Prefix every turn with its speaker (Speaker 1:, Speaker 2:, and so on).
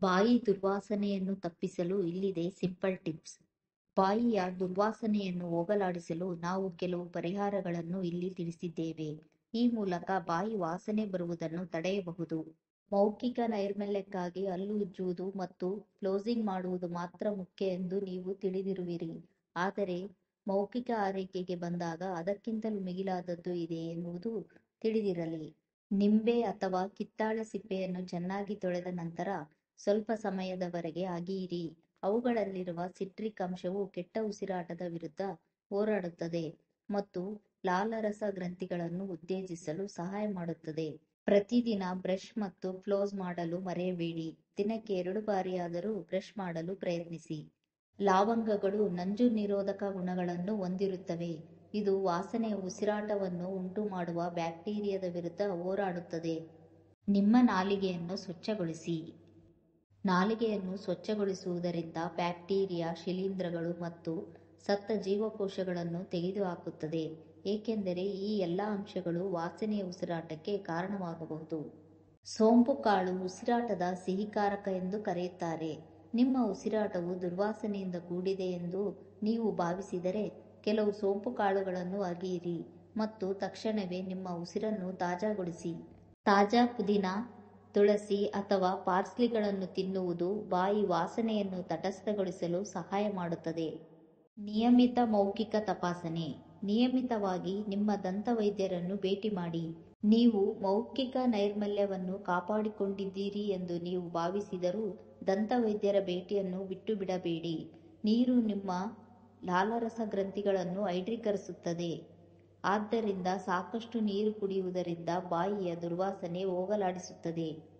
Speaker 1: ಬಾಯಿ ದುರ್ವಾಸನೆಯನ್ನು ತಪ್ಪಿಸಲು ಇಲ್ಲಿದೆ ಸಿಂಪಲ್ ಟಿಪ್ಸ್ ಬಾಯಿಯ ದುರ್ವಾಸನೆಯನ್ನು ಹೋಗಲಾಡಿಸಲು ನಾವು ಕೆಲವು ಪರಿಹಾರಗಳನ್ನು ಇಲ್ಲಿ ತಿಳಿಸಿದ್ದೇವೆ. ಈ ಮೂಲಕ ಬಾಯಿ ವಾಸನೆ ಬರುವುದನ್ನು ತಡೆಯಬಹುದು. ಮೌಖಿಕ ನೈರ್ಮಲ್ಯಕ್ಕಾಗಿ ಹಲ್ಲು ಉಜ್ಜುವುದು ಮತ್ತು ಕ್ಲೋಸಿಂಗ್ ಮಾಡುವುದು ಮಾತ್ರ ಮುಖ್ಯ ಎಂದು ನೀವು ತಿಳಿದಿರುವಿರಿ. ಆದರೆ, ಮೌಖಿಕ ಆರೈಕೆಗೆ ಬಂದಾಗ ಅದಕ್ಕಿಂತಲೂ ಮಿಗಿಲಾದದ್ದು ಇದೆ ಎನ್ನುವುದು ತಿಳಿದಿರಲಿ. ನಿಂಬೆ ಅಥವಾ ಕಿತ್ತಾಳೆ ಸಿಪ್ಪೆಯನ್ನು ಚೆನ್ನಾಗಿ ತೊಳೆದ ನಂತರ ಸ್ವಲ್ಪ ಸಮಯದವರೆಗೆ ಅಗಿಯಿರಿ ಅವುಗಳಲ್ಲಿರುವ ಸಿಟ್ರಿಕ್ ಅಂಶವು ಕೆಟ್ಟ ಉಸಿರಾಟದ ವಿರುದ್ಧ ಹೋರಾಡುತ್ತದೆ ಮತ್ತು ಲಾಲರಸ ಗ್ರಂಥಿಗಳನ್ನು ಉತ್ತೇಜಿಸಲು ಸಹಾಯ ಮಾಡುತ್ತದೆ. ಪ್ರತಿದಿನ ಬ್ರಷ್ ಮತ್ತು ಫ್ಲೋಸ್ ಮಾಡಲು ಮರೆಯಬೇಡಿ. ದಿನಕ್ಕೆ ಎರಡು ಬಾರಿಯಾದರೂ ಬ್ರಷ್ ಮಾಡಲು ಪ್ರಯತ್ನಿಸಿ. ಲಾವಂಗಗಳು ನಂಜು ನಿರೋಧಕ ಗುಣಗಳನ್ನು ಹೊಂದಿರುತ್ತವೆ. ಇದು ವಾಸನೆಯ ಉಸಿರಾಟವನ್ನು ಉಂಟು ಮಾಡುವ ಬ್ಯಾಕ್ಟೀರಿಯಾದ ವಿರುದ್ಧ ಹೋರಾಡುತ್ತದೆ. ನಿಮ್ಮ ನಾಲಿಗೆಯನ್ನು ಸ್ವಚ್ಛಗೊಳಿಸಿ. ನಾಲಿಗೆಯನ್ನು ಸ್ವಚ್ಛಗೊಳಿಸುವುದರಿಂದ ಬ್ಯಾಕ್ಟೀರಿಯಾ, ಶಿಲೀಂಧ್ರಗಳು ಮತ್ತು ಸತ್ತ ಜೀವಕೋಶಗಳನ್ನು ತೆಗೆದುಹಾಕುತ್ತದೆ. ಏಕೆಂದರೆ ಈ ಎಲ್ಲ ಅಂಶಗಳು ವಾಸನೆಯ ಉಸಿರಾಟಕ್ಕೆ ಕಾರಣವಾಗಬಹುದು. ಸೋಂಪು ಕಾಳು ಉಸಿರಾಟದ ಸಿಹಿಕಾರಕ ಎಂದು ಕರೆಯುತ್ತಾರೆ. ನಿಮ್ಮ ಉಸಿರಾಟವು ದುರ್ವಾಸನೆಯಿಂದ ಕೂಡಿದೆ ಎಂದು ನೀವು ಭಾವಿಸಿದರೆ ಕೆಲವು ಸೋಂಪು ಕಾಳುಗಳನ್ನು ಅಗಿಯಿರಿ ಮತ್ತು ತಕ್ಷಣವೇ ನಿಮ್ಮ ಉಸಿರನ್ನು ತಾಜಾಗೊಳಿಸಿ. ತಾಜಾ ಪುದೀನ ತುಳಸಿ ಅಥವಾ ಪಾರ್ಸ್ಲಿಗಳನ್ನು ತಿನ್ನುವುದು ಬಾಯಿ ವಾಸನೆಯನ್ನು ತಟಸ್ಥಗೊಳಿಸಲು ಸಹಾಯ ಮಾಡುತ್ತದೆ. ನಿಯಮಿತ ಮೌಖಿಕ ತಪಾಸಣೆ. ನಿಯಮಿತವಾಗಿ ನಿಮ್ಮ ದಂತವೈದ್ಯರನ್ನು ಭೇಟಿ ಮಾಡಿ. ನೀವು ಮೌಖಿಕ ನೈರ್ಮಲ್ಯವನ್ನು ಕಾಪಾಡಿಕೊಂಡಿದ್ದೀರಿ ಎಂದು ನೀವು ಭಾವಿಸಿದರೂ ದಂತವೈದ್ಯರ ಭೇಟಿಯನ್ನು ಬಿಟ್ಟು ಬಿಡಬೇಡಿ ನೀರು ನಿಮ್ಮ ಲಾಲರಸ ಗ್ರಂಥಿಗಳನ್ನು ಹೈಡ್ರೀಕರಿಸುತ್ತದೆ. ಆದ್ದರಿಂದ ಸಾಕಷ್ಟು ನೀರು ಕುಡಿಯುವುದರಿಂದ ಬಾಯಿಯ ದುರ್ವಾಸನೆ ಹೋಗಲಾಡಿಸುತ್ತದೆ.